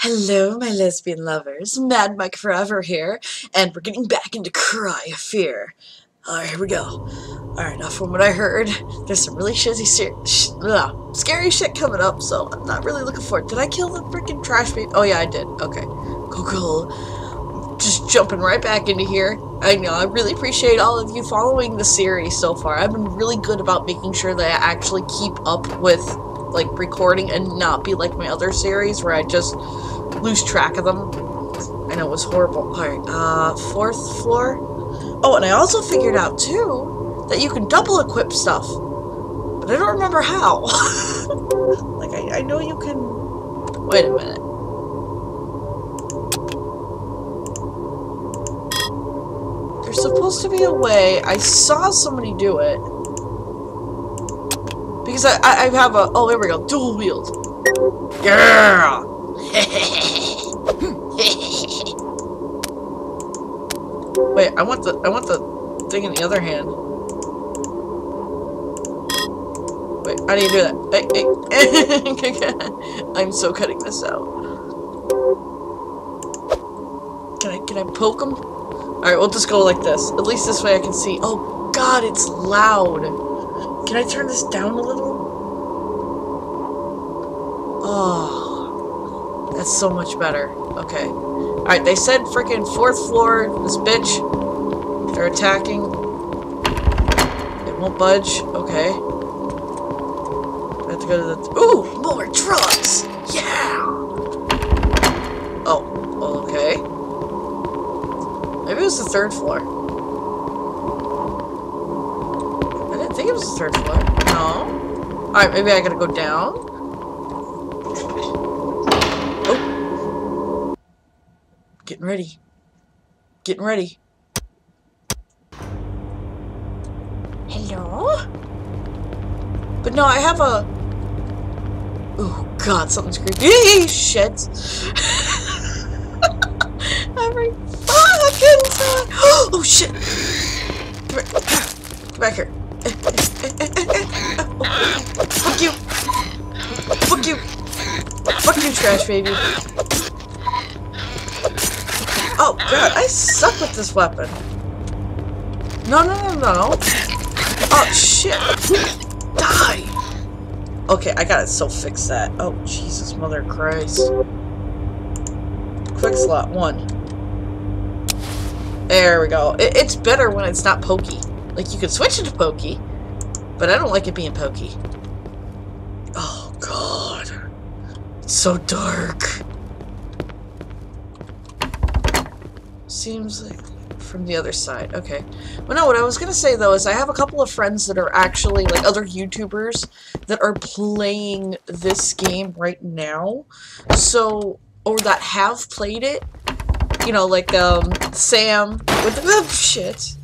Hello, my lesbian lovers. Mad Mike Forever here, and we're getting back into Cry of Fear. Alright, here we go. Alright, now from what I heard, there's some really shizzy, sh scary shit coming up, so I'm not really looking forward. Did I kill the freaking trash baby? Oh yeah, I did. Okay. Cool, cool. Just jumping right back into here. I know, I really appreciate all of you following the series so far. I've been really good about making sure that I actually keep up with like recording and not be like my other series where I just lose track of them. I know it was horrible. Alright, uh, fourth floor? Oh, and I also figured out too that you can double equip stuff. But I don't remember how. like, I, I know you can. Wait a minute. There's supposed to be a way. I saw somebody do it. Because I, I, I have a, oh, there we go, dual wield. Yeah! Wait, I want the, I want the thing in the other hand. Wait, how do you do that? Hey, hey. I'm so cutting this out. Can I, can I poke him? Alright, we'll just go like this. At least this way I can see. Oh god, it's loud. Can I turn this down a little? That's so much better. Okay. Alright, they said freaking fourth floor, this bitch. They're attacking. It won't budge. Okay. I have to go to the... Ooh! More drugs! Yeah! Oh, okay. Maybe it was the third floor. I didn't think it was the third floor. No. Alright, maybe I gotta go down. Ready. Getting ready. Hello? But no, I have a... Oh god, something's creepy. Shit. Every fucking time. Oh shit. Come, Come back here. Fuck you! Fuck you! Fuck you, trash baby! Oh god, I suck with this weapon! No, no, no, no! Oh shit! Die! Okay, I gotta so fix that. Oh, Jesus, mother Christ. Quick slot, one. There we go. It, it's better when it's not pokey. Like, you can switch it to pokey, but I don't like it being pokey. Oh, God. It's so dark. Seems like from the other side. Okay. Well, no, what I was going to say, though, is I have a couple of friends that are actually, like, other YouTubers that are playing this game right now. So, or that have played it. You know, like, um, Sam with the, oh, shit.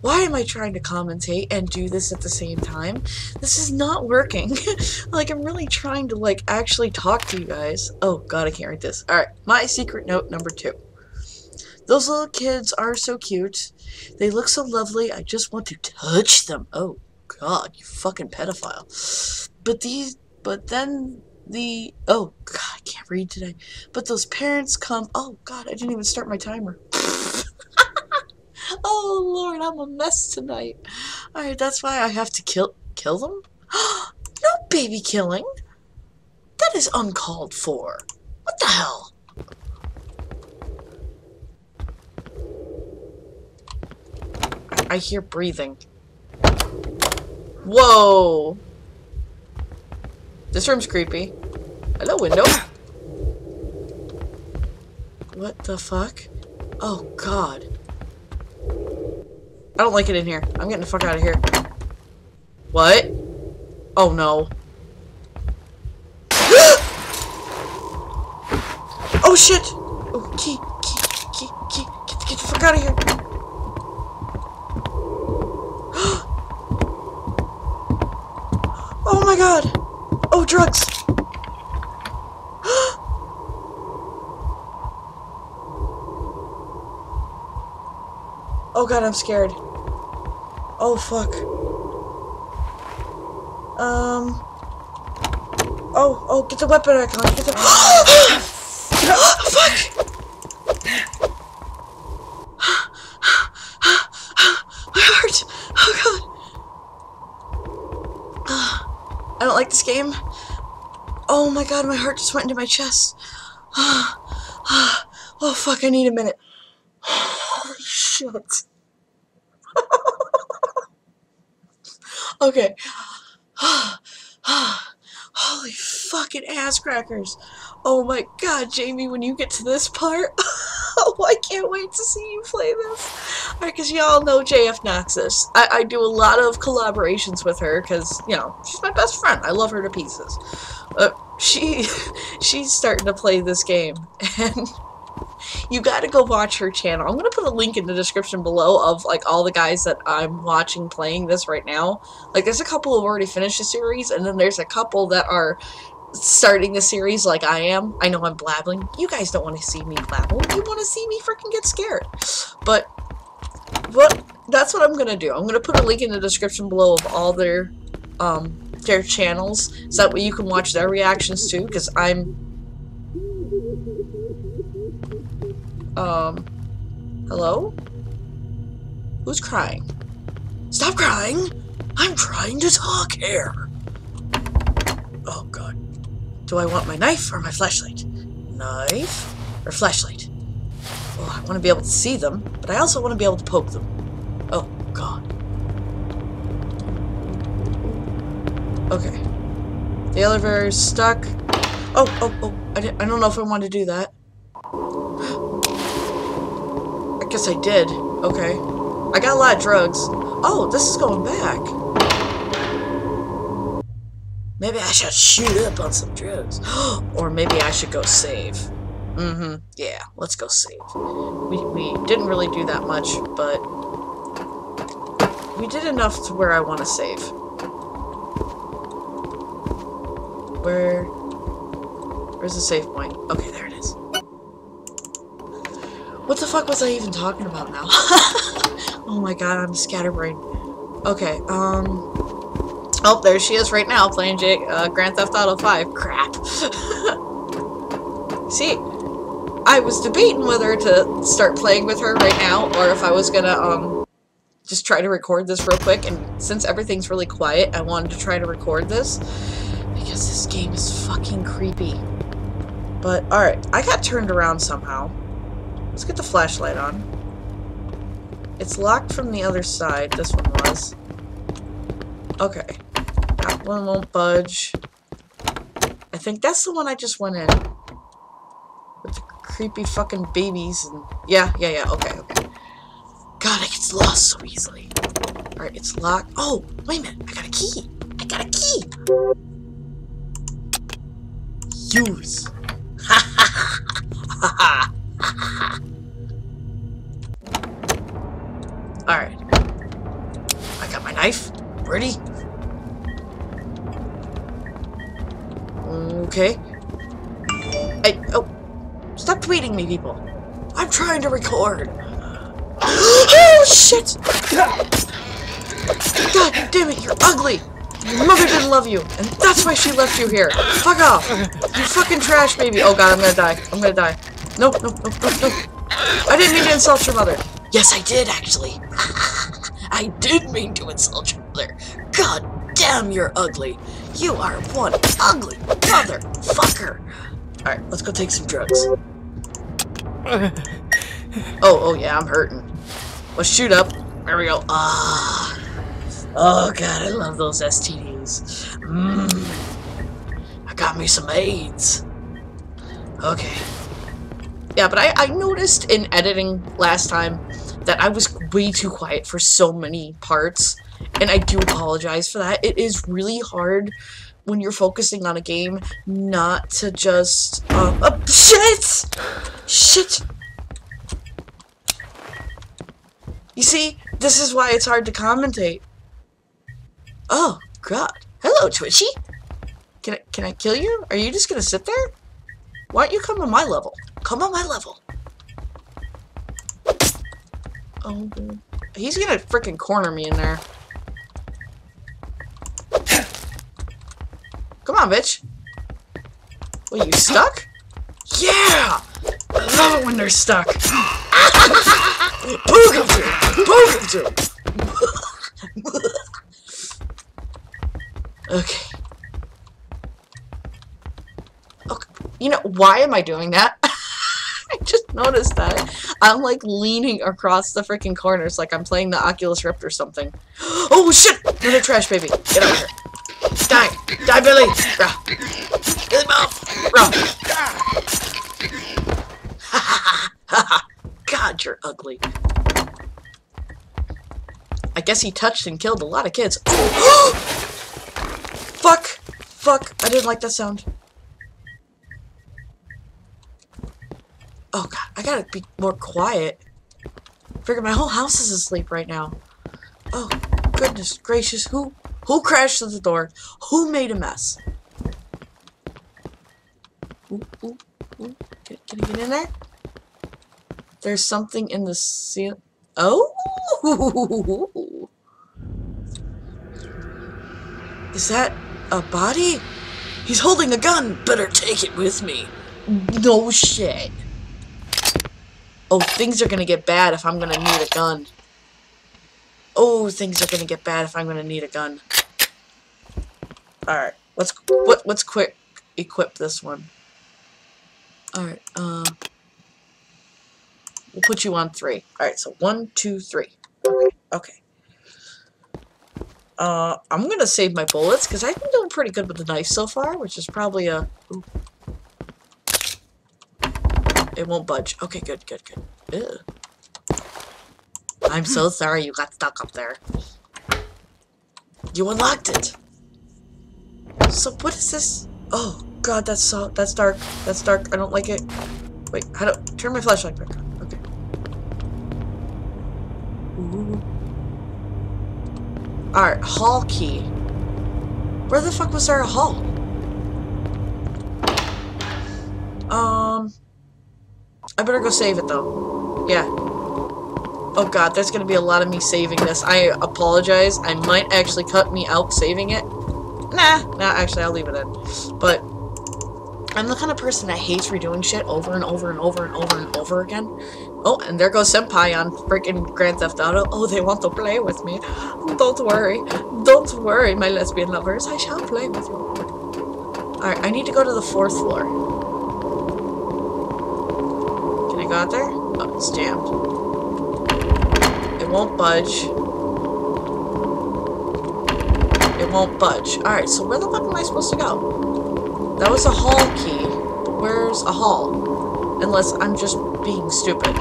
Why am I trying to commentate and do this at the same time? This is not working. like, I'm really trying to, like, actually talk to you guys. Oh, God, I can't read this. Alright, my secret note number two. Those little kids are so cute. They look so lovely. I just want to touch them. Oh, God, you fucking pedophile. But these, but then the, oh, God, I can't read today. But those parents come, oh, God, I didn't even start my timer. Oh lord, I'm a mess tonight. Alright, that's why I have to kill kill them? no baby killing. That is uncalled for. What the hell? I hear breathing. Whoa! This room's creepy. Hello, window. What the fuck? Oh, God. I don't like it in here. I'm getting the fuck out of here. What? Oh no. oh shit! Oh, key, key, key, key. Get, get the fuck out of here. oh my god! Oh, drugs! Oh god, I'm scared. Oh fuck. Um. Oh, oh, get the weapon icon. Get the. Oh my god, my heart just went into my chest. oh fuck, I need a minute. Holy shit. okay. Holy fucking ass crackers. Oh my god, Jaymee, when you get to this part, I can't wait to see you play this. Alright, because y'all know JF Noxus. I, I do a lot of collaborations with her because, you know, she's my best friend. I love her to pieces. Uh, she, she's starting to play this game, and you gotta go watch her channel. I'm gonna put a link in the description below of like all the guys that I'm watching playing this right now. Like there's a couple who've already finished the series, and then there's a couple that are starting the series like I am. I know I'm blabbling. You guys don't want to see me blabble. You want to see me freaking get scared. But what that's what I'm gonna do. I'm gonna put a link in the description below of all their um their channels so that way you can watch their reactions too because I'm Um, hello? Who's crying? Stop crying! I'm trying to talk here! Oh god. Do I want my knife or my flashlight? Knife or flashlight? Well, I want to be able to see them, but I also want to be able to poke them. Oh, god. Okay. The elevator is stuck. Oh, oh, oh. I, I don't know if I want to do that I guess I did. Okay. I got a lot of drugs. Oh, this is going back. Maybe I should shoot up on some drugs. or maybe I should go save. Mm-hmm. Yeah, let's go save. We, we didn't really do that much, but... We did enough to where I want to save. Where... Where's the save point? Okay, there it is. What the fuck was I even talking about now? oh my god, I'm scatterbrained. Okay, um... Oh, there she is right now, playing J uh, Grand Theft Auto 5. Crap. See, I was debating whether to start playing with her right now, or if I was gonna, um, just try to record this real quick, and since everything's really quiet, I wanted to try to record this, because this game is fucking creepy. But, alright, I got turned around somehow. Let's get the flashlight on. It's locked from the other side. This one was. Okay. One won't budge. I think that's the one I just went in. With the creepy fucking babies and... Yeah, yeah, yeah. Okay, okay. God, I get lost so easily. Alright, it's locked. Oh, wait a minute. I got a key. I got a key. Use. Ha ha ha ha ha ha. Alright. I got my knife. Ready? Okay. Hey, oh. Stop tweeting me, people. I'm trying to record. oh, shit! God damn it, you're ugly! Your mother didn't love you, and that's why she left you here. Fuck off! You fucking trash baby. Oh god, I'm gonna die. I'm gonna die. Nope, nope, nope, nope, nope. I didn't mean to insult your mother. Yes, I did, actually. I did mean to insult your mother. God damn, you're ugly. You are one ugly motherfucker. Alright, let's go take some drugs. oh, oh yeah, I'm hurting. Let's shoot up. There we go. Ah. Oh god, I love those STDs. Mmm. I got me some AIDS. Okay. Yeah, but I, I noticed in editing last time that I was way too quiet for so many parts, and I do apologize for that. It is really hard when you're focusing on a game not to just, uh, uh shit! Shit! You see, this is why it's hard to commentate. Oh, God. Hello, Twitchy. Can I, can I kill you? Are you just gonna sit there? Why don't you come on my level? Come on my level. Oh, he's gonna freaking corner me in there. Come on, bitch. Wait, you stuck? Yeah! I love it when they're stuck. Poke him to! okay. You know, why am I doing that? Noticed that. I'm like leaning across the freaking corners like I'm playing the Oculus Rift or something. Oh shit! Another trash baby. Get over here. Die! Die, Billy! Rah. Billy Bob! Rah. God, you're ugly. I guess he touched and killed a lot of kids. Fuck! Fuck! I didn't like that sound. Oh god, I gotta be more quiet. Figure my whole house is asleep right now. Oh, goodness gracious, who who crashed through the door? Who made a mess? Ooh, ooh, ooh. Can, can I get in there? There's something in the seal. Oh! Is that a body? He's holding a gun. Better take it with me. No shit. Oh, things are gonna get bad if I'm gonna need a gun. Oh, things are gonna get bad if I'm gonna need a gun. Alright, let's let, let's quick equip this one. Alright, uh we'll put you on three. Alright, so one, two, three. Okay, okay. Uh, I'm gonna save my bullets, because I've been doing pretty good with the knife so far, which is probably a... Ooh. It won't budge. Okay, good, good, good. Ew. I'm so sorry you got stuck up there. You unlocked it! So what is this? Oh god, that's so that's dark. That's dark. I don't like it. Wait, how do turn my flashlight back on? Okay. Alright, hall key. Where the fuck was there a hall? Um I better go save it, though. Yeah. Oh god, there's gonna be a lot of me saving this. I apologize. I might actually cut me out saving it. Nah, nah, actually, I'll leave it in. But, I'm the kind of person that hates redoing shit over and over and over and over and over again. Oh, and there goes Senpai on freaking Grand Theft Auto. Oh, they want to play with me. Don't worry. Don't worry, my lesbian lovers. I shall play with you. Alright, I need to go to the fourth floor. Got there? Oh, it's jammed. It won't budge. It won't budge. Alright, so where the fuck am I supposed to go? That was a hall key. But where's a hall? Unless I'm just being stupid.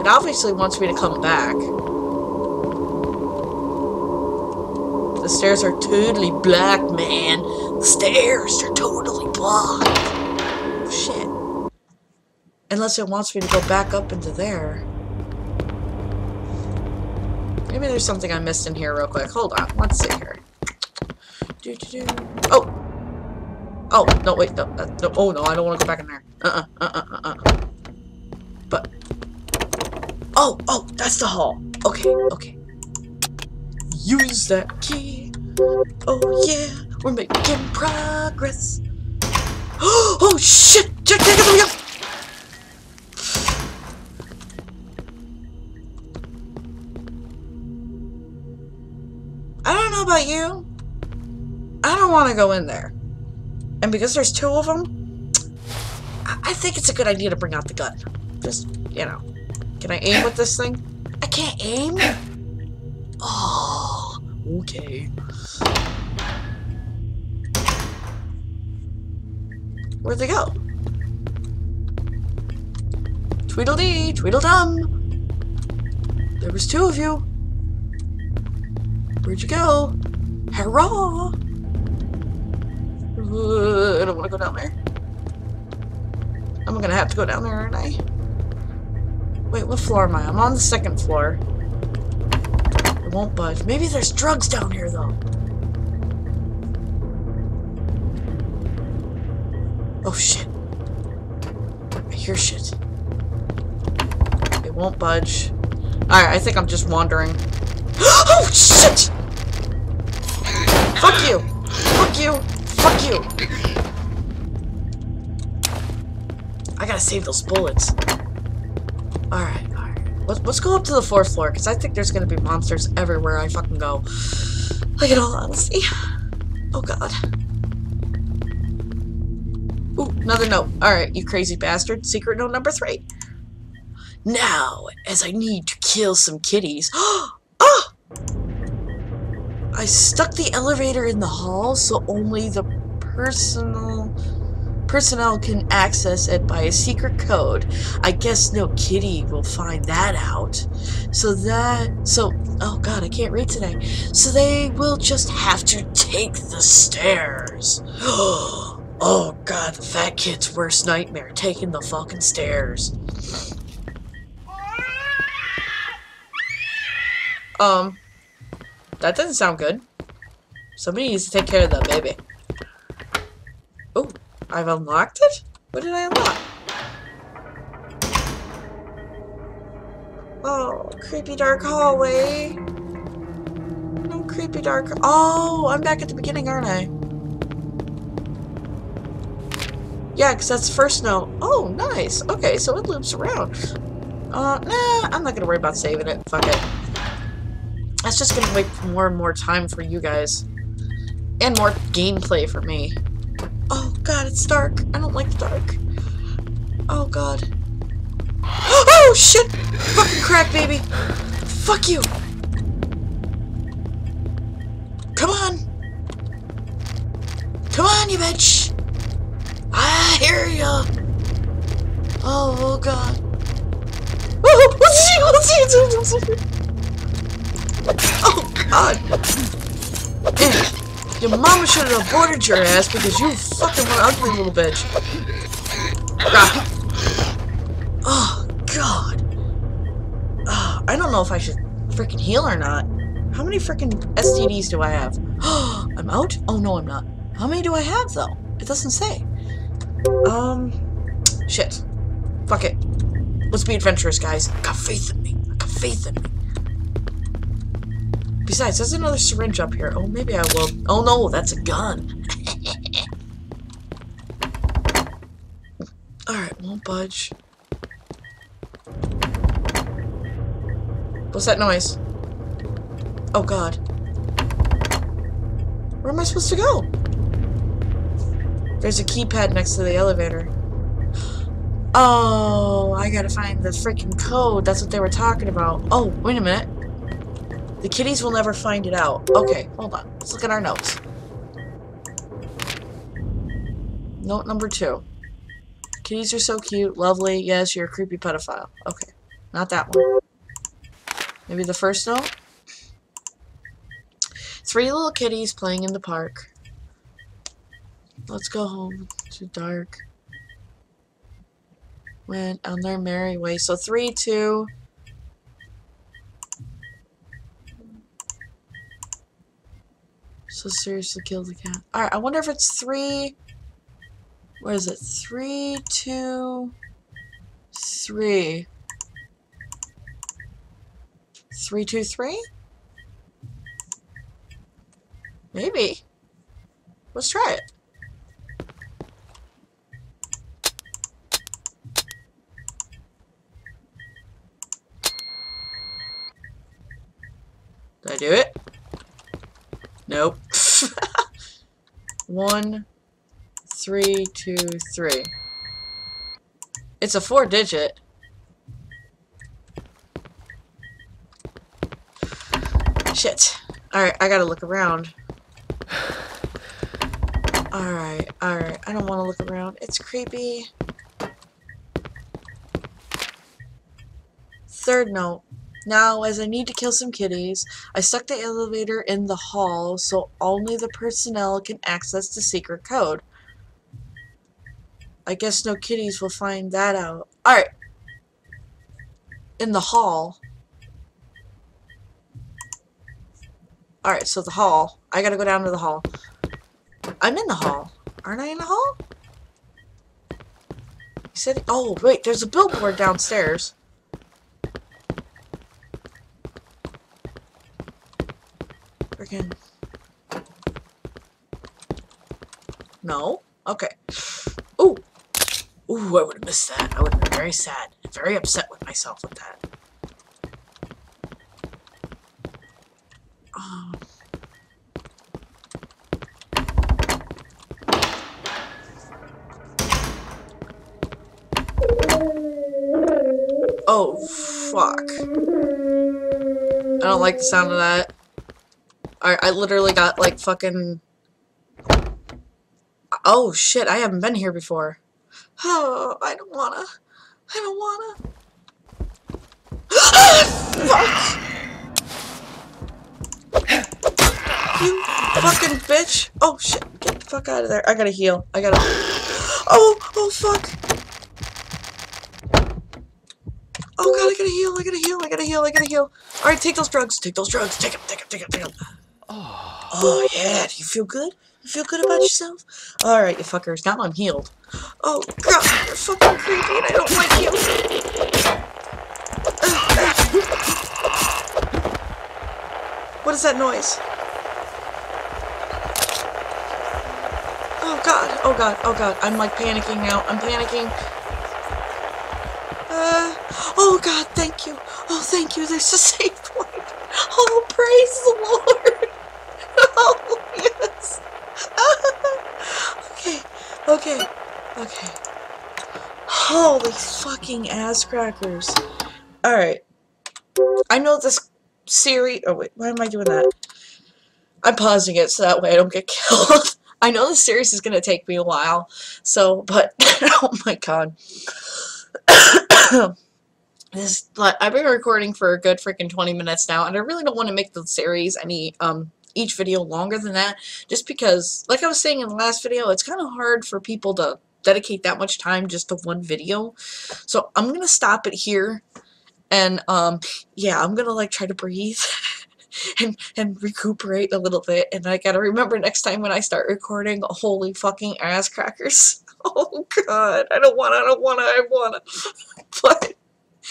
It obviously wants me to come back. The stairs are totally black, man. The stairs are totally black. Unless it wants me to go back up into there. Maybe there's something I missed in here real quick. Hold on. Let's see here. Do, do, do. Oh! Oh, no, wait. No, uh, no, oh, no, I don't want to go back in there. Uh-uh, uh-uh, uh-uh. But... Oh, oh, that's the hall. Okay, okay. Use that key. Oh, yeah. We're making progress. Oh, shit! Check, check, check, check, about you? I don't want to go in there. And because there's two of them, I think it's a good idea to bring out the gun. Just, you know. Can I aim with this thing? I can't aim? Oh, okay. Where'd they go? Tweedledee, Tweedledum. There was two of you. Where'd you go? Hurrah! Uh, I don't want to go down there. I'm gonna have to go down there, aren't I? Wait, what floor am I? I'm on the second floor. It won't budge. Maybe there's drugs down here, though. Oh, shit. I hear shit. It won't budge. Alright, I think I'm just wandering. oh, shit! You! I gotta save those bullets. Alright, alright. Let's, let's go up to the fourth floor, because I think there's gonna be monsters everywhere I fucking go. Like, in all honesty. Oh god. Ooh, another note. Alright, you crazy bastard. Secret note number three. Now, as I need to kill some kitties. Ah! I stuck the elevator in the hall so only the personal personnel can access it by a secret code. I guess no kitty will find that out. So that so oh god, I can't read today. So they will just have to take the stairs. oh god, the fat kid's worst nightmare, taking the fucking stairs. Um that doesn't sound good. Somebody needs to take care of that baby. I've unlocked it? What did I unlock? Oh, creepy dark hallway. No creepy dark. Oh, I'm back at the beginning, aren't I? Yeah, because that's first note. Oh, nice. Okay, so it loops around. Uh, nah, I'm not going to worry about saving it. Fuck it. That's just gonna wait more and more time for you guys. And more gameplay for me. God, it's dark. I don't like the dark. Oh god. Oh shit! Fucking crack, baby! Fuck you! Come on! Come on, you bitch! I hear ya! Oh, oh god. Oh. Oh, God! your mama should have aborted your ass because you fucking one ugly little bitch. Ah. Oh, God. Oh, I don't know if I should freaking heal or not. How many freaking STDs do I have? I'm out? Oh, no, I'm not. How many do I have, though? It doesn't say. Um, shit. Fuck it. Let's be adventurous, guys. I got faith in me. I got faith in me. Besides, there's another syringe up here. Oh, maybe I will. Oh no, that's a gun. Alright, won't budge. What's that noise? Oh god. Where am I supposed to go? There's a keypad next to the elevator. Oh, I gotta find the freaking code. That's what they were talking about. Oh, wait a minute. The kitties will never find it out. Okay, hold on. Let's look at our notes. Note number two. Kitties are so cute, lovely. Yes, you're a creepy pedophile. Okay, not that one. Maybe the first note? Three little kitties playing in the park. Let's go home. Too dark. Went on their merry way. So three, two, So seriously kill the cat. Alright, I wonder if it's three... What is it? Three, two, three. Three, two, three? Maybe. Let's try it. Did I do it? Nope. One, three, two, three. It's a four digit. Shit. Alright, I gotta look around. Alright, alright. I don't want to look around. It's creepy. Third note. Now, as I need to kill some kitties, I stuck the elevator in the hall so only the personnel can access the secret code. I guess no kitties will find that out. Alright. In the hall. Alright, so the hall. I gotta go down to the hall. I'm in the hall. Aren't I in the hall? You said... Oh, wait, there's a billboard downstairs. Freaking. No? Okay. Ooh! Ooh, I would have missed that. I would have been very sad very upset with myself with that. Um. Oh, fuck. I don't like the sound of that. I, I literally got, like, fucking... Oh, shit, I haven't been here before. Oh, I don't wanna. I don't wanna. Fuck! You fucking bitch! Oh shit, get the fuck out of there. I gotta heal. I gotta... Oh, oh fuck! Oh god, I gotta heal, I gotta heal, I gotta heal, I gotta heal. Alright, take those drugs, take those drugs, take them, take them, take them, take them. Oh. oh yeah, do you feel good? You feel good about yourself? Alright, you fuckers, now I'm healed. Oh god, you're fucking creepy and I don't like you. What is that noise? Oh god, oh god, oh god, I'm like panicking now, I'm panicking. Uh, oh god, thank you. Oh, thank you, there's a safe point. Oh, praise the Lord. Oh, yes. Okay, okay. Holy fucking ass crackers. Alright. I know this series... Oh, wait, why am I doing that? I'm pausing it so that way I don't get killed. I know the series is going to take me a while, so, but, oh my god. this, I've been recording for a good freaking 20 minutes now, and I really don't want to make the series any, um, each video longer than that, just because, like I was saying in the last video, it's kind of hard for people to dedicate that much time just to one video. So I'm going to stop it here, and, um, yeah, I'm going to, like, try to breathe. and and recuperate a little bit. And I gotta remember next time when I start recording, holy fucking ass crackers. Oh god, I don't wanna, I don't wanna, I wanna. but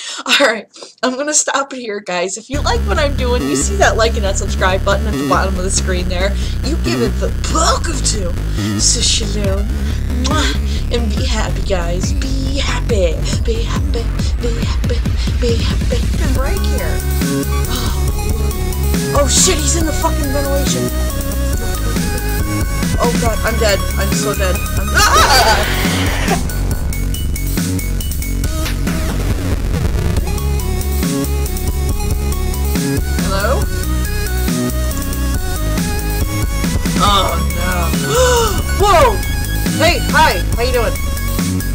Alright, I'm gonna stop it here, guys. If you like what I'm doing, you see that like and that subscribe button at the bottom of the screen there. You give it the bulk of two. So shalom. And be happy, guys. Be happy. Be happy. Be happy. Be happy. I'm right here. Oh. shit, he's in the fucking ventilation. Oh god, I'm dead. I'm so dead. I'm ah! Hello? Oh no. Whoa! Hey, hi, how you doing?